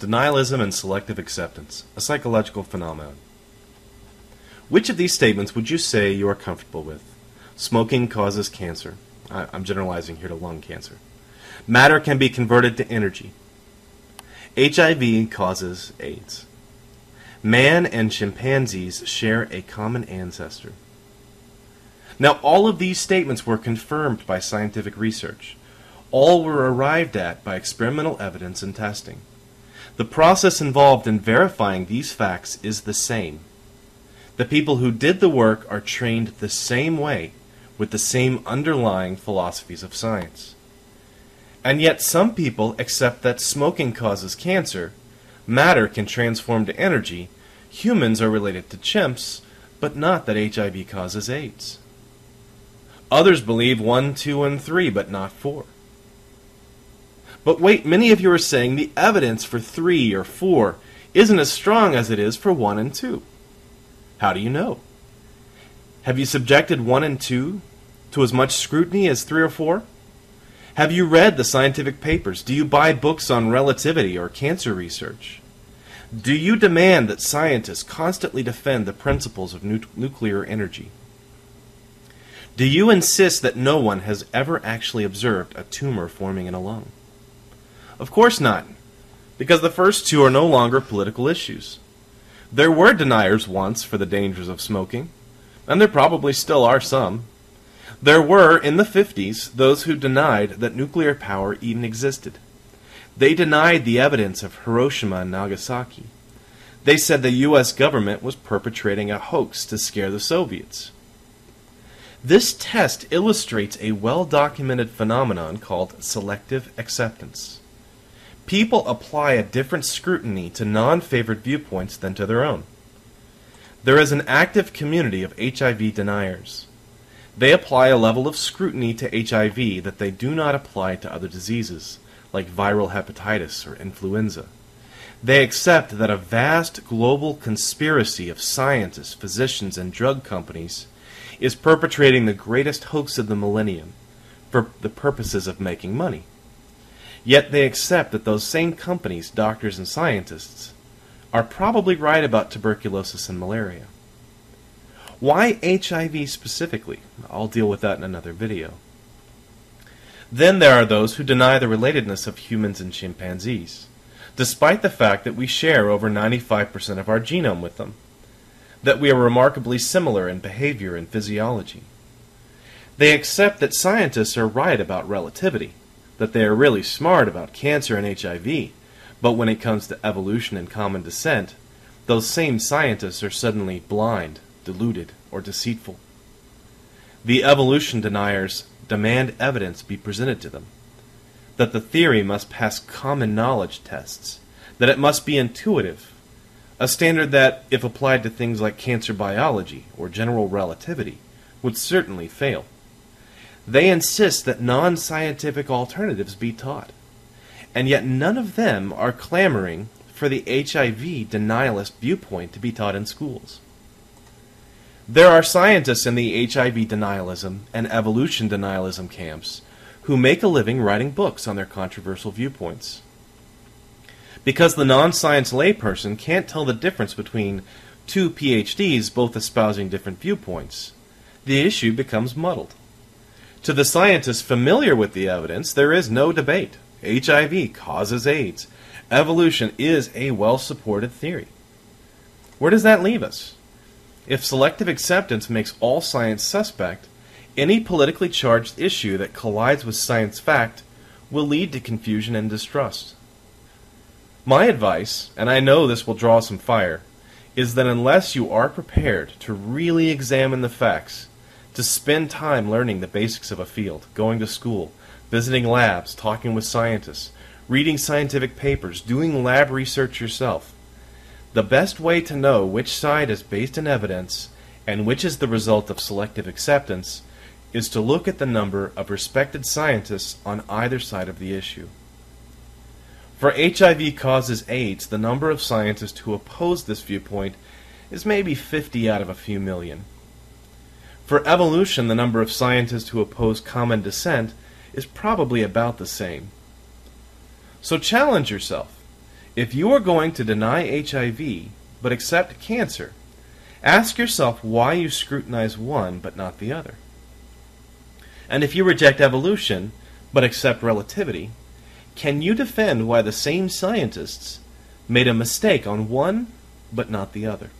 Denialism and selective acceptance, a psychological phenomenon. Which of these statements would you say you are comfortable with? Smoking causes cancer. I, am generalizing here to lung cancer. Matter can be converted to energy. HIV causes AIDS. Man and chimpanzees share a common ancestor. Now, all of these statements were confirmed by scientific research. All were arrived at by experimental evidence and testing. The process involved in verifying these facts is the same. The people who did the work are trained the same way with the same underlying philosophies of science. And yet, some people accept that smoking causes cancer, matter can transform to energy, humans are related to chimps, but not that HIV causes AIDS. Others believe 1, 2, and 3, but not 4. But wait, many of you are saying the evidence for 3 or 4 isn't as strong as it is for 1 and 2. How do you know? Have you subjected 1 and 2 to as much scrutiny as 3 or 4? Have you read the scientific papers? Do you buy books on relativity or cancer research? Do you demand that scientists constantly defend the principles of nu- nuclear energy? Do you insist that no one has ever actually observed a tumor forming in a lung? Of course not, because the first two are no longer political issues. There were deniers once for the dangers of smoking, and there probably still are some. There were, in the 50s, those who denied that nuclear power even existed. They denied the evidence of Hiroshima and Nagasaki. They said the U.S. government was perpetrating a hoax to scare the Soviets. This test illustrates a well documented phenomenon called selective acceptance people apply a different scrutiny to non favored viewpoints than to their own. There is an active community of HIV deniers. They apply a level of scrutiny to HIV that they do not apply to other diseases, like viral hepatitis or influenza. They accept that a vast global conspiracy of scientists, physicians, and drug companies is perpetrating the greatest hoax of the millennium for the purposes of making money. Yet they accept that those same companies, doctors, and scientists are probably right about tuberculosis and malaria. Why HIV specifically? I'll deal with that in another video. Then there are those who deny the relatedness of humans and chimpanzees, despite the fact that we share over 95% of our genome with them, that we are remarkably similar in behavior and physiology. They accept that scientists are right about relativity, that they are really smart about cancer and HIV, but when it comes to evolution and common descent, those same scientists are suddenly blind, deluded, or deceitful. The evolution deniers demand evidence be presented to them, that the theory must pass common knowledge tests, that it must be intuitive, a standard that, if applied to things like cancer biology or general relativity, would certainly fail. They insist that non scientific alternatives be taught. And yet none of them are clamoring for the HIV denialist viewpoint to be taught in schools. There are scientists in the HIV denialism and evolution denialism camps who make a living writing books on their controversial viewpoints. Because the non science layperson can't tell the difference between two PhDs both espousing different viewpoints, the issue becomes muddled. To the scientists familiar with the evidence, there is no debate. HIV causes AIDS. Evolution is a well supported theory. Where does that leave us? If selective acceptance makes all science suspect, any politically charged issue that collides with science fact will lead to confusion and distrust. My advice, and I know this will draw some fire, is that unless you are prepared to really examine the facts, to spend time learning the basics of a field, going to school, visiting labs, talking with scientists, reading scientific papers, doing lab research yourself. The best way to know which side is based in evidence and which is the result of selective acceptance is to look at the number of respected scientists on either side of the issue. For HIV causes AIDS, the number of scientists who oppose this viewpoint is maybe 50 out of a few million. For evolution, the number of scientists who oppose common descent is probably about the same. So challenge yourself. If you are going to deny HIV but accept cancer, ask yourself why you scrutinize one but not the other. And if you reject evolution but accept relativity, can you defend why the same scientists made a mistake on one but not the other?